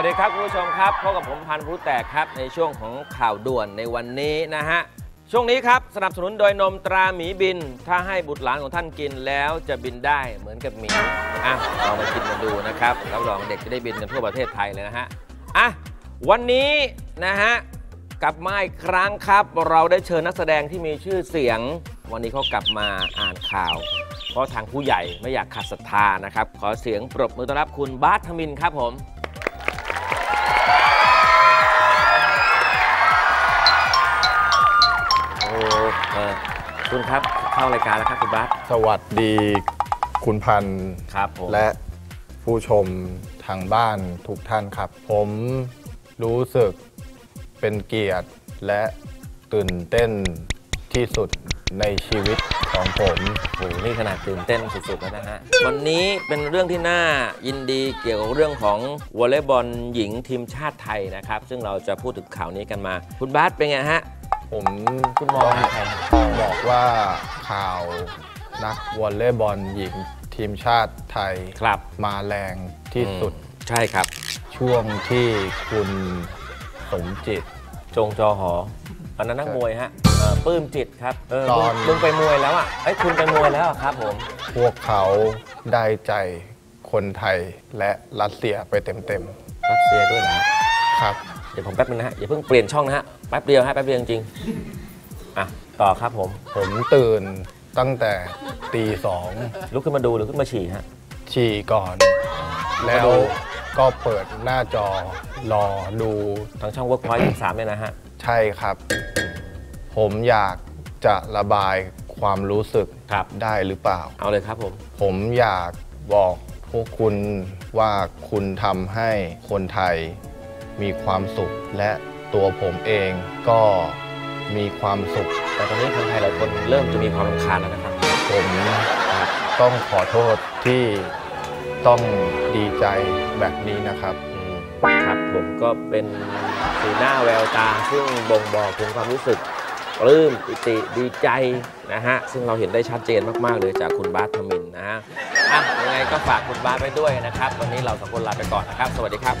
วัสดีครับคุณผู้ชมครับพบกับผมพันธุ์พลุแตกครับในช่วงของข่าวด่วนในวันนี้นะฮะ ช่วงนี้ครับสนับสนุนโดยนมตราหมีบิน ถ้าให้บุตรหลานของท่านกินแล้วจะบินได้เหมือนกับหมีอะลองมากินมาดูนะครับรับรองเด็กจะได้บินกันทั่วประเทศไทยเลยนะฮะอะวันนี้นะฮะกลับมาอีกครั้งครับ เราได้เชิญนักแสดงที่มีชื่อเสียง วันนี้เขากลับมาอ่านข่าว เพราะทางผู้ใหญ่ไม่อยากขาดศรัทธานะครับขอเสียงปรบมือต้อนรับคุณบาสทมินครับผม ออคุณครับเข้ารายการแล้วครับคุณบาสสวัสดีคุณพันธ์ครับผมและผู้ชมทางบ้านทุกท่านครับ ผมรู้สึกเป็นเกียรติและตื่นเต้นที่สุดในชีวิตของผมโอ้โหนี่ขนาดตื่นเต้นสุดๆแล้วนะฮะ วันนี้เป็นเรื่องที่น่ายินดีเกี่ยวกับเรื่องของวอลเลย์บอลหญิงทีมชาติไทยนะครับ ซึ่งเราจะพูดถึงข่าวนี้กันมา คุณบาสเป็นไงฮะ ผมคุณมองต้ใครต้องบอกว่าข่าวนักวอลเลย์บอลหญิงทีมชาติไทยครับมาแรงที่สุดอืมใช่ครับ ช่วงที่คุณสมจิต จงจอหออันนั้นนักมวยฮะเอ่อปลื้มจิตครับเออตอนมึงมึงไปมวยแล้วอะเอ้ยคุณไปมวยแล้วอะครับผม พวกเขาได้ใจคนไทยและรัสเซียไปเต็มรัสเซียด้วยนะฮะๆครับเดี๋ยวผมแป๊บนึงนะฮะอย่าเพิ่งเปลี่ยนช่องนะฮะแป๊บเดียวฮะแป๊บเดียวจริงๆอะต่อครับผมผมตื่นตั้งแต่ตีสองลุกขึ้นมาดูหรือขึ้นมาฉี่ฮะฉี่ก่อน แล้วก็เปิดหน้าจอรอดูทางช่อง Workpoint 23เนี่ยนะฮะใช่ครับ ผมอยากจะระบายความรู้สึกครับได้หรือเปล่า เอาเลยครับผม ผมอยากบอกพวกคุณว่าคุณทำให้คนไทย มีความสุขและตัวผมเองก็มีความสุข แต่ตอนนี้คนไทยหลายคนเริ่มจะมีความรำคาญแล้วนะครับ ผมต้องขอโทษที่ต้องดีใจแบบนี้นะครับอืมครับผมก็เป็นสีหน้าแววตาซึ่งบ่งบอกถึงความรู้สึก ปลื้มปิติดีใจนะฮะ ซึ่งเราเห็นได้ชัดเจนมาก ๆ เลยจากคุณบาสทมินนะฮะอะยังไงก็ฝากคุณบาสไปด้วยนะครับ วันนี้เราสองคนลาไปก่อนนะครับ สวัสดีครับ